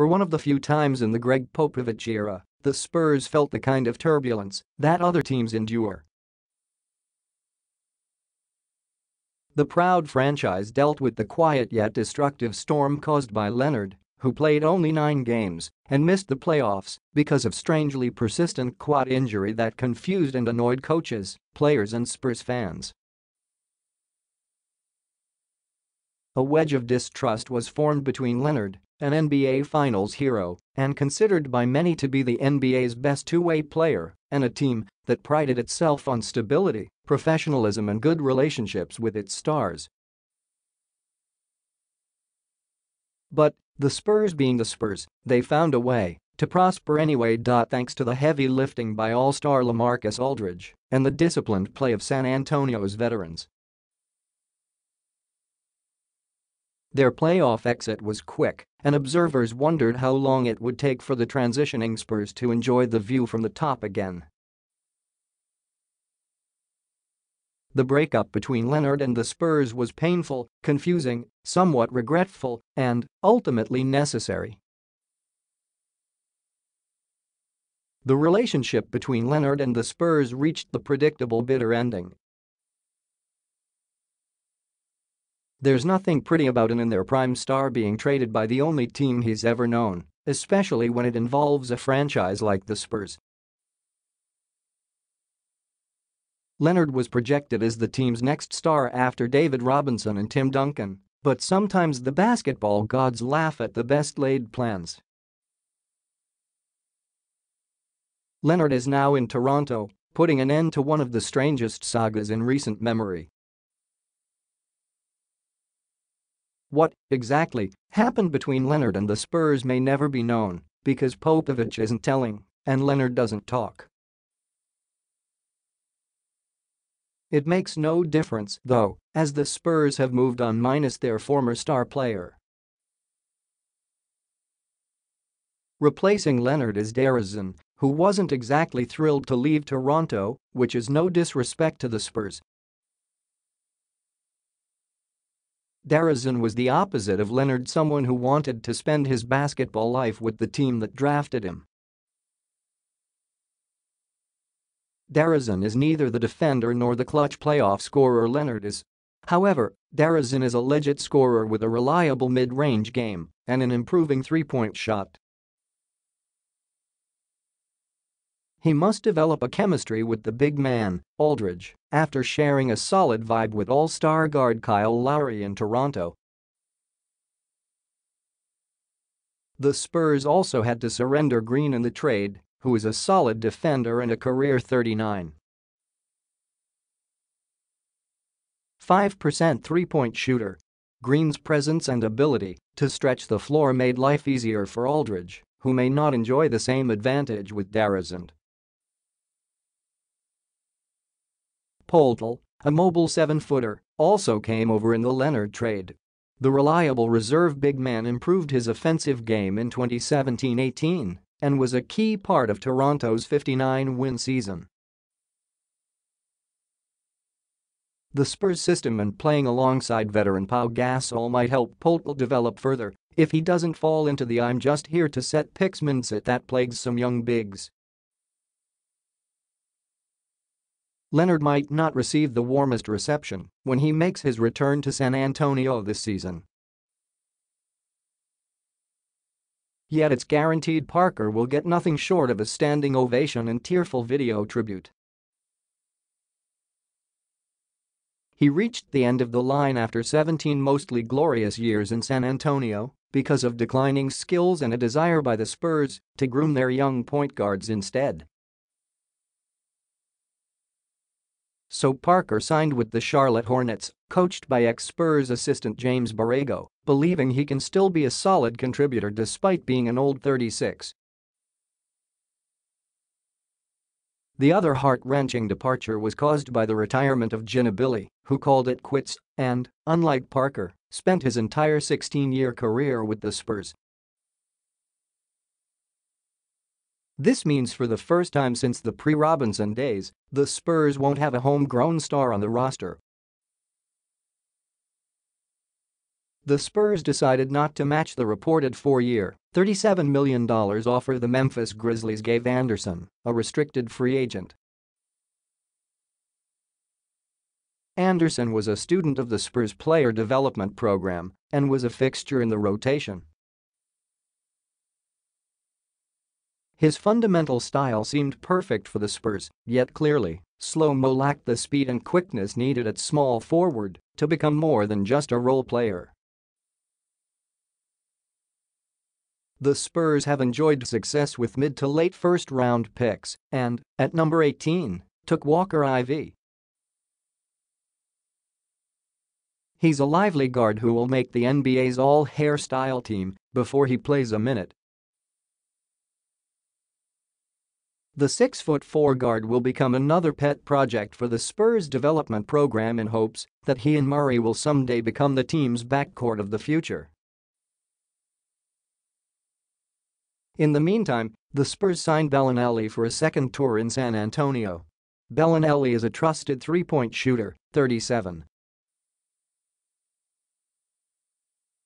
For one of the few times in the Gregg Popovich era, the Spurs felt the kind of turbulence that other teams endure. The proud franchise dealt with the quiet yet destructive storm caused by Leonard, who played only nine games and missed the playoffs because of strangely persistent quad injury that confused and annoyed coaches, players and Spurs fans. A wedge of distrust was formed between Leonard, an NBA Finals hero and considered by many to be the NBA's best two-way player, and a team that prided itself on stability, professionalism and good relationships with its stars. But, the Spurs being the Spurs, they found a way to prosper anyway. Thanks to the heavy lifting by all-star LaMarcus Aldridge and the disciplined play of San Antonio's veterans. Their playoff exit was quick, and observers wondered how long it would take for the transitioning Spurs to enjoy the view from the top again. The breakup between Leonard and the Spurs was painful, confusing, somewhat regretful, and, ultimately necessary. The relationship between Leonard and the Spurs reached the predictable bitter ending There's nothing pretty about an in their prime star being traded by the only team he's ever known, especially when it involves a franchise like the Spurs. Leonard was projected as the team's next star after David Robinson and Tim Duncan, but sometimes the basketball gods laugh at the best laid plans. Leonard is now in Toronto, putting an end to one of the strangest sagas in recent memory. What, exactly, happened between Leonard and the Spurs may never be known because Popovich isn't telling and Leonard doesn't talk. It makes no difference, though, as the Spurs have moved on minus their former star player. Replacing Leonard is DeRozan, who wasn't exactly thrilled to leave Toronto, which is no disrespect to the Spurs, DeRozan was the opposite of Leonard someone who wanted to spend his basketball life with the team that drafted him. DeRozan is neither the defender nor the clutch playoff scorer Leonard is. However, DeRozan is a legit scorer with a reliable mid-range game and an improving three-point shot. He must develop a chemistry with the big man, Aldridge, after sharing a solid vibe with all-star guard Kyle Lowry in Toronto. The Spurs also had to surrender Green in the trade, who is a solid defender and a career 39. 5% three-point shooter. Green's presence and ability to stretch the floor made life easier for Aldridge, who may not enjoy the same advantage with DeRozan. Poeltl, a mobile seven-footer, also came over in the Leonard trade. The reliable reserve big man improved his offensive game in 2017-18 and was a key part of Toronto's 59-win season. The Spurs system and playing alongside veteran Pau Gasol might help Poeltl develop further if he doesn't fall into the I'm just here to set picks mindset that plagues some young bigs. Leonard might not receive the warmest reception when he makes his return to San Antonio this season. Yet it's guaranteed Parker will get nothing short of a standing ovation and tearful video tribute. He reached the end of the line after 17 mostly glorious years in San Antonio because of declining skills and a desire by the Spurs to groom their young point guards instead. So Parker signed with the Charlotte Hornets, coached by ex-Spurs assistant James Borrego, believing he can still be a solid contributor despite being an old 36. The other heart-wrenching departure was caused by the retirement of Ginobili, who called it quits and, unlike Parker, spent his entire 16-year career with the Spurs. This means for the first time since the pre-Robinson days, the Spurs won't have a homegrown star on the roster. The Spurs decided not to match the reported four-year, $37 million offer the Memphis Grizzlies gave Anderson, a restricted free agent. Anderson was a student of the Spurs player development program and was a fixture in the rotation. His fundamental style seemed perfect for the Spurs, yet clearly, Slow-Mo lacked the speed and quickness needed at small forward to become more than just a role player. The Spurs have enjoyed success with mid to late first round picks and, at number 18, took Walker Ivey. He's a lively guard who will make the NBA's all-hairstyle team before he plays a minute. The 6'4 guard will become another pet project for the Spurs development program in hopes that he and Murray will someday become the team's backcourt of the future. In the meantime, the Spurs signed Belinelli for a second tour in San Antonio. Belinelli is a trusted three-point shooter, 37.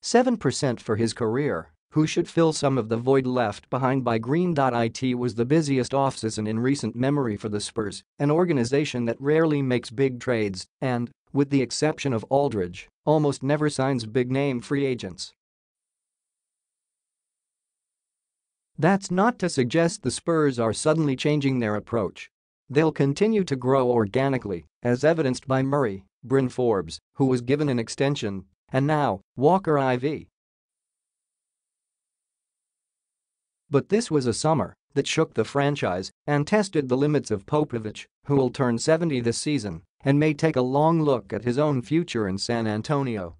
7% for his career who should fill some of the void left behind by Green. It was the busiest offseason in recent memory for the Spurs, an organization that rarely makes big trades and, with the exception of Aldridge, almost never signs big-name free agents. That's not to suggest the Spurs are suddenly changing their approach. They'll continue to grow organically, as evidenced by Murray, Bryn Forbes, who was given an extension, and now, Walker Ivey, But this was a summer that shook the franchise and tested the limits of Popovich, who will turn 70 this season and may take a long look at his own future in San Antonio.